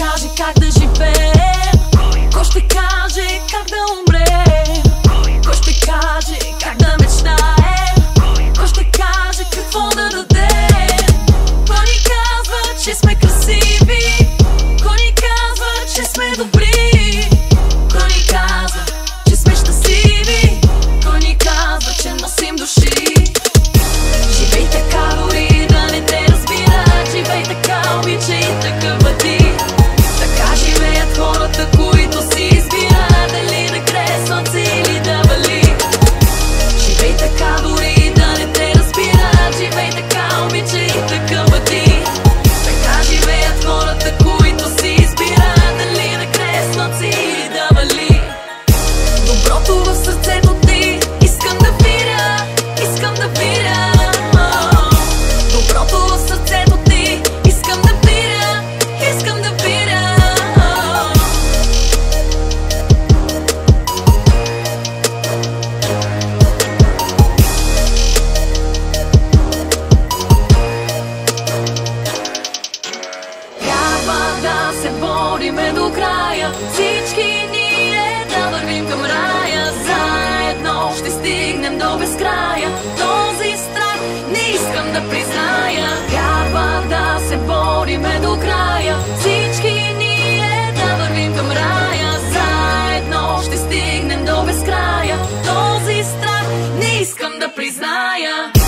каже как да живее? Кой ще каже как да умре? Кой ще каже как да мечтае? Кой ще каже какво да даде? Кой ни казва, че сме красиви? Кой ни казва, че сме добри? да се бориме до края. Всички ние да вървим към рая. Заедно ще стигнем до безкрая. Този страх не искам да призная. Трябва да се бориме до края. Всички ние да вървим към рая. Заедно ще стигнем до безкрая. Този страх не искам да призная.